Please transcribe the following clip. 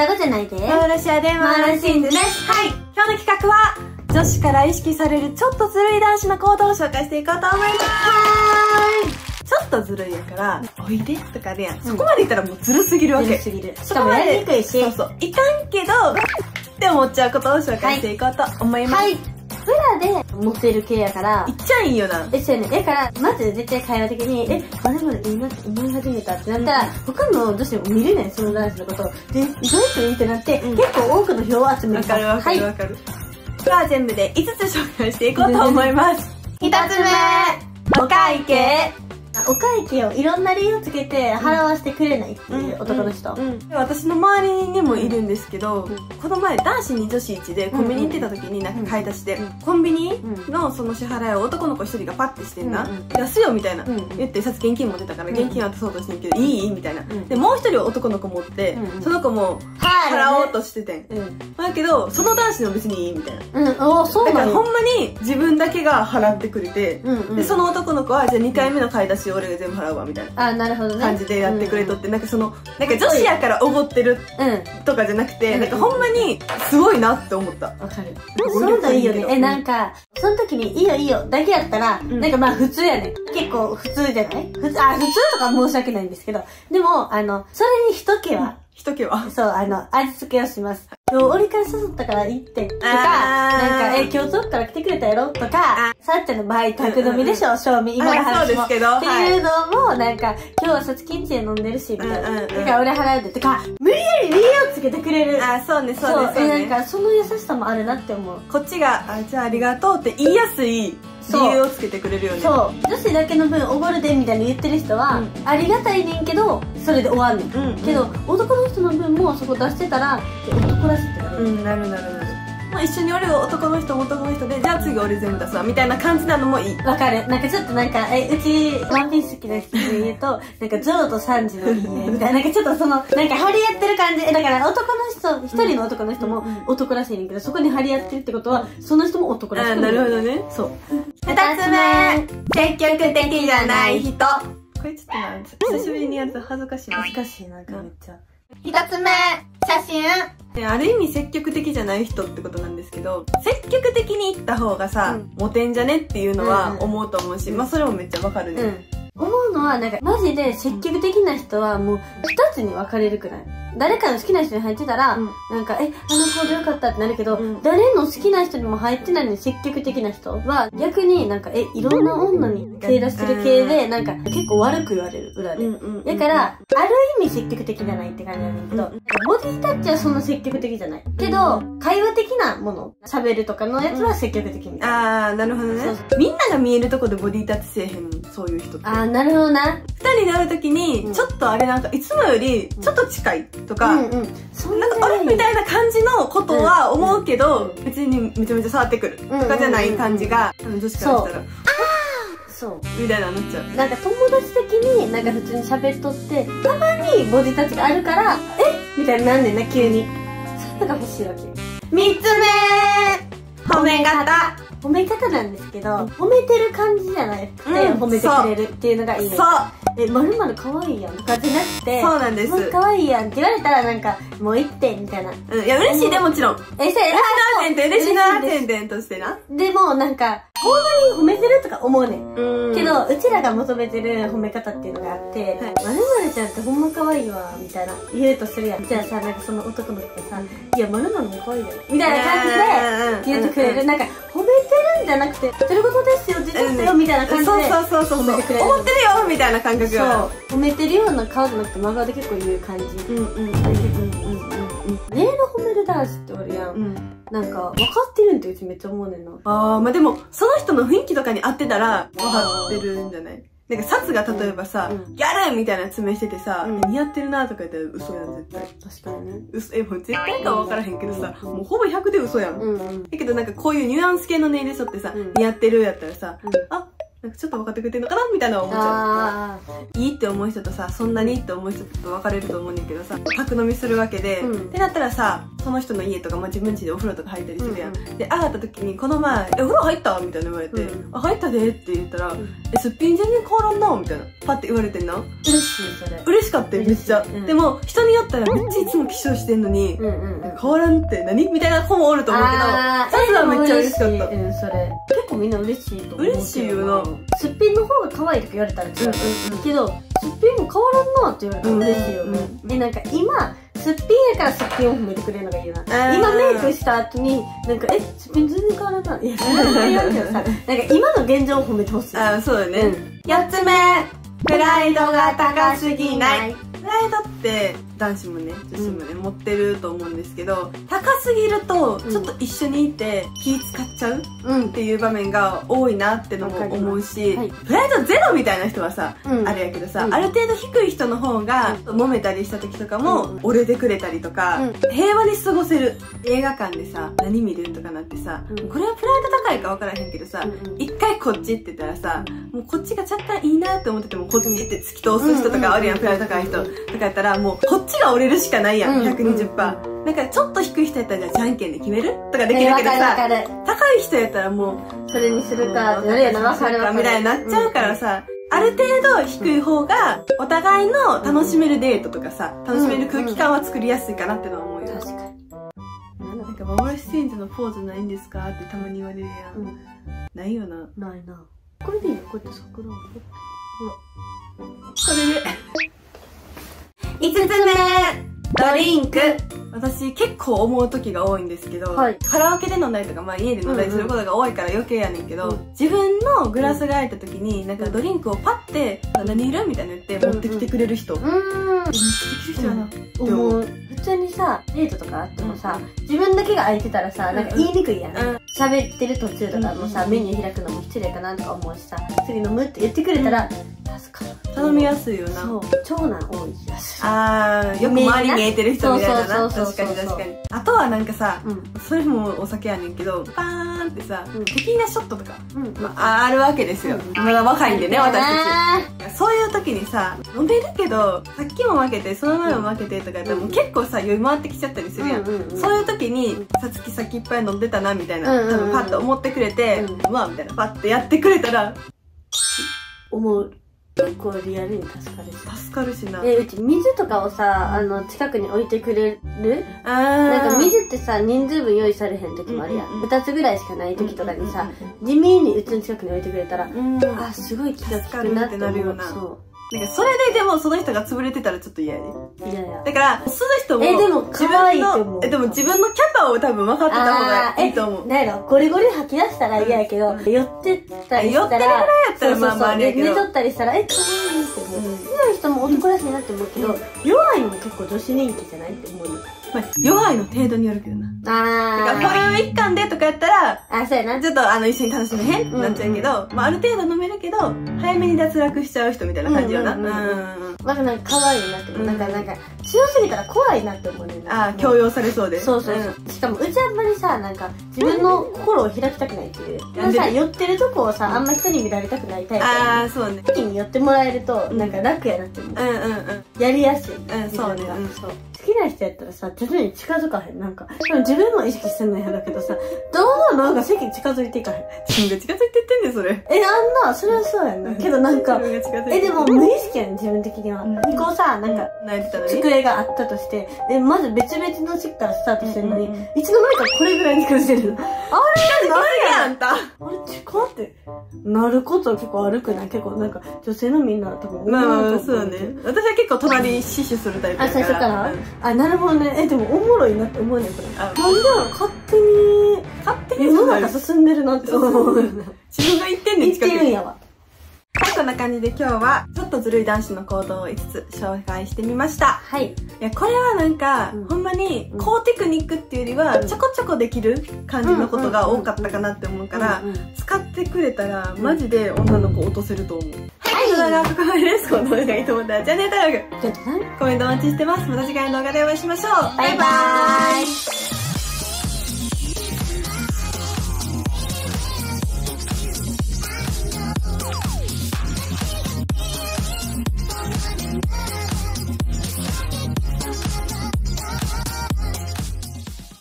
双子じゃないで。マーラシアでマーラシンズです。はい。今日の企画は、女子から意識されるちょっとずるい男子の行動を紹介していこうと思います。ちょっとずるいやから、おいでとかあるやん。そこまで言ったらもうずるすぎるわけ。ずるすぎる。しかもやりにくいし。そうそう。いかんけど、って思っちゃうことを紹介していこうと思います。はい。フラでモテる系やからい、っちゃいいよな。え、そうやね。だから、まず絶対会話的に、え、まるまるいいなって思い始めたってなったら、他の女子も見れない、その男子のことを。で、意外といいってなって、うん結構多くの票を集める。わかるわかはいるわかる。では全部で5つ紹介していこうと思います。1つ目、お会計。お会計をいろんな理由をつけて払わせてくれないっていう男の人。うん私の周りにもいるんですけど、うんこの前男子に女子1でコンビニ行ってた時になんか買い出しで、うん。コンビニうのその支払いを男の子1人がパッてしてんな、うん。うん出すよみたいな、うん。言ってさ現金持ってたからうん。現金渡そうとしてんけど、いい？みたいな、ん。でもう1人男の子持って、うん。うんその子も払おうとしててん、うん。だけどその男子の別にいいみたいな。うん、おそうだからほんまに自分だけが払ってくれて、うんうん。でその男の子はじゃあ2回目の買い出しを俺が全部払うわみたいなあ、なるほどね。感じでやってくれとって、なんかそのなんか女子やからおごってるうん。うん。とかじゃなくて、うんなんかほんまにすごいなって思った。わかる。そういうのいいよね。え、なんか、その時にいいよいいよだけやったら、んなんかまあ普通やね。結構普通じゃない？普通、あ、普通とか申し訳ないんですけど。でも、あの、それに一毛は、一毛は。そう、あの、味付けをします。俺から誘ったから行って、とか、なんか、え、今日遠くから来てくれたやろ？とか、さっちゃんの場合、宅飲みでしょ、賞味、今のあそう話も。ですけどっていうのも、なんか、今日はさつきんちで飲んでるし、みたいな。だから俺払うで、とか、無理やり理由をつけてくれる。あ、そうね、そうね、そうえなんね。か、その優しさもあるなって思う。こっちが、あ、じゃあありがとうって言いやすい理由をつけてくれるよね。そう。女子だけの分おごるでみたいに言ってる人は、うん。ありがたいねんけどそれで終わんねん、うんうん。けど男の人の分もそこ出してたらえ男らしいってなる、うん、なるなるなる。まあ一緒に俺を男の人も男の人で、じゃあ次俺全部出すわ、みたいな感じなのもいい。わかる。なんかちょっとなんかえうちワンピース好きな人で言うとなんかジョーとサンジのいいね みたいな。なんかちょっとそのなんか張り合ってる感じ。えだから男の人一人の男の人も男らしいねんけどそこに張り合ってるってことはその人も男らしい。あ、なるほどね。そう。二つ目、積極的じゃない人。これちょっとな、久しぶりにやると恥ずかしい。な。恥ずかしいなんかめっちゃ。一つ目、写真。ある意味積極的じゃない人ってことなんですけど、積極的に行った方がさ、うんモテんじゃねっていうのうんはうん思うと思うし、まあそれもめっちゃわかるね。うん。思うのは、なんか、マジで積極的な人はもう、二つに分かれるくらい？誰かの好きな人に入ってたら、うんなんか、え、あの子でよかったってなるけど、うん誰の好きな人にも入ってないのに積極的な人は、逆になんか、え、いろんな女に手出してる系で、なんか、結構悪く言われる、裏で。うんうんうんだから、ある意味積極的じゃないって感じなんだけど、うんボディタッチはそんな積極的じゃない。けど、会話的なもの、喋るとかのやつは積極的みたいな。あー、なるほどねそう。みんなが見えるとこでボディタッチせえへん、そういう人って。あー、なるほどな。二人で会うときに、うんちょっとあれなんか、いつもよりちょっと近いとか、うんうん。そんなんかあれみたいな感じのことは思うけど、う別にめちゃめちゃ触ってくるとかじゃない感じが、あの女子からしたら、そう。みたいなのなっちゃう。なんか友達的になんか普通に喋っとって、たまにボディタッチがあるから、え？みたいになんねんな、急に。そういうのが欲しいわけ。三つ目褒め方褒め方なんですけど、褒めてる感じじゃなくて、うん褒めてくれるっていうのがいいねそうえ、まるまる可愛いやんとかじゃなくて、そうなんです可愛いやんって言われたらなんか、もう行って、みたいな。うん、いや、嬉しいでもちろん。え、せ嬉しいな 点々、嬉しいな点々としてな。でも、なんか、ほんまに褒めてるとか思うねん。うんけど、うちらが求めてる褒め方っていうのがあって、はいまるまるちゃんってほんま可愛いわ、みたいな言うとするやん。じゃあさ、なんかその男の子がさ、いや、まるまるも可愛いよ。みたいな感じで言ってくれる。なんか、褒めんじゃなくて、てることですよ、実ですよ、みたいな感じで。そうそうそうそう。褒めてくれる思ってるよみたいな感覚そうが。。褒めてるような顔じゃなくて、真顔で結構言う感じ。うんうんうんうんネイル褒める男子っておるやん。うんうん。なんか、分かってるんってうちめっちゃ思うねんな。あー、まあでも、その人の雰囲気とかに合ってたら、分かってるんじゃない？なんか、サツが例えばさ、うんギャルみたいな爪しててさ、うん似合ってるなとか言ったら嘘やん、絶対。確かにね。嘘、え、もう絶対かは分からへんけどさ、うんもうほぼ100で嘘やん。だけどなんかこういうニュアンス系のネイルショってさ、うん似合ってるやったらさ、うんあ、なんかちょっと分かってくれてるのかなみたいなのは思っちゃう。あいいって思う人とさそんなにって思う人と分かれると思うんだけどさ宅飲みするわけで、うん。ってなったらさその人の家とか、まあ、自分家でお風呂とか入ったりするやん、うんで上がった時にこの前「えお風呂入った?」みたいな言われて「うんあ入ったで」って言ったら「んえすっぴん全然変わらんな」みたいなパッて言われてんなー嬉しいそれ。嬉しかったよめっちゃ、でも人によったらめっちゃいつも化粧してんのに、うんうんうん変わらんって何？みたいな子もおると思うけどあー。サズはめっちゃ嬉しかった。うんそれ。結構みんな嬉しいと思う嬉しいよな。すっぴんの方が可愛いとか言われたら違う、うんうんうん。けどすっぴんも変わらんなって言われたら嬉しいよね、うんでなんか今すっぴんやからすっぴんを褒めてくれるのがいいよなー。今メイクした後になんかえすっぴん全然変わらんな。いいやそんな言わんけどさなんか今の現状を褒めてほしい。あーそうだね、うん。4つ目。プライドが高すぎない。プライドって男子もね女子もね、持ってると思うんですけど高すぎるとうん。ちょっと一緒にいて気使っちゃううん。っていう場面が多いなってのも思うし、わかりプライドゼロみたいな人はさ、うん。あれやけどさ、うん。ある程度低い人の方が揉めたりした時とかも、うん。折れてくれたりとか、うん。平和に過ごせる映画館でさ何見るとかなってさ、うん。これはプライド高いか分からへんけどさ、一回こっちって言ったらさ、もうこっちが若干いいなって思っててもこっちって突き通す人とかあるやんプライド高い人とかやったらもうこっちが折れるしかないやん、うん120%、なんかちょっと低い人やったらじゃあじゃんけんで決めるとかできるけどさ、かるわかる。高い人やったらもうそれにするかってなるよなわかるわかる。みたいになっちゃうからさ、ある程度低い方がお互いの楽しめるデートとかさ楽しめる空気感は作りやすいかなってのは思うよ、確かに。なんか幻選手のポーズないんですかってたまに言われるやん、うん。ないよな。ないな。これでいいよこうやって桜をそれで5つ目ドリンク。私結構思う時が多いんですけど、はい。カラオケで飲んだりとか、まあ、家で飲んだりすることが多いから余計やねんけど、うん。自分のグラスが空いた時になんかドリンクをパッて「何いる?」みたいなの言って持ってきてくれる人、うーん。持ってきてる人やな、思う。普通にさデートとかあってもさ、自分だけが空いてたらさなんか言いにくいやん。うん。喋、ってる途中とかもさ、うんメニュー開くのも失礼かなとか思うしさ次飲むって言ってくれたら、頼みやすいよな。長男多い気がする。あーよく周り見えてる人みたいな。な。確かに確かに。あとはなんかさうん。それもお酒やねんけどパーンってさ、うん。テキーラショットとか、うん。まあ、あるわけですよ、うん。まだ若いんでね私あたち。そういう時にさ飲めるけどさっきも負けてその前も負けてとかやったらもう結構さ酔い回ってきちゃったりするやん、うんうんうん。そういう時にさつき先いっぱい飲んでたなみたいな、うんうんうん。多分パッと思ってくれて、うん。まあみたいなパッてやってくれたら思う結構リアルに助かるし。助かるしな。えうち水とかをさあの近くに置いてくれる？あなんか水水ってさ人数分用意されへん時もあるやん、うんうんうん。2つぐらいしかない時とかにさ、地味にうちの近くに置いてくれたら、うん。あすごい気が利くなって思う。助かるってなるよな。そなんかそれででもその人が潰れてたらちょっと嫌やで。ういや。いやだからその人もえでも自可愛い分と思う。のえでも自分のキャパを多分分かってた方がいいと思う。なんやろゴリゴリ吐き出したら嫌やけど、寄ってったりしたら寄ってるぐらいやったらまあまああれやけど。で寝とったりしたらえ可愛いって思う、うん。強い人も男らしいなって思うけど、弱いのも結構女子人気じゃないって思うの。まあ弱いの程度によるけどな。だからあこういう一環でとかやったらあそうやな。ちょっとあの一緒に楽しめへんってなっちゃうけど、まあ、ある程度飲めるけど早めに脱落しちゃう人みたいな感じよな、うんうん。うんうんまだなんか可愛いなって思う、うん。なんかなんか強すぎたら怖いなって思うねんな。ああ強要されそうで。そうそう。そう、しかもうちあんまりさなんか自分の心を開きたくないっていう。でもさ寄ってるとこをさあんま人に見られたくないタイプ。あやあそうね。時に寄ってもらえるとなんか楽やなって思う。うんうんうん。やりやすい、んそうね。うんそう好きな人やったらさ徐々に近づかへん。なんかでも自分も意識してんのやだけどさどんどんなんか席に近づいていかへん。自分が近づいてってんねんそれ。えあんなそれはそうやんな。けどなんかえでも無意識やねん自分的には、うん。こうさなんか机があったとして、で、まず別々の席からスタートしてるのに、うんうんうん。いつの間にかこれぐらいに感じてるの。あれ何やあん？たあれ近ってなること結構悪くない？結構なんか女性のみんな多分まあまあまあ思と思そううね。私は結構隣に死守するタイプあ、だ最初から、うんあ、なるほどね。え、でもおもろいなって思うねんこれ。あなんで勝手に、勝手に世の中進んでるなって思う。自分が言ってんねん言ってるんやわ。はいこんな感じで今日はちょっとずるい男子の行動を5つ紹介してみましたはい。いやこれはなんか、うんほんまにうん高テクニックっていうよりはうんちょこちょこできる感じのことが多かったかなって思うから、使ってくれたらうんマジで女の子落とせると思う、はい、動画はここまでですこの動画がい。いと思ったらチャンネル登録コメントお待ちしてます。また次回の動画でお会いしましょう。バイバーイ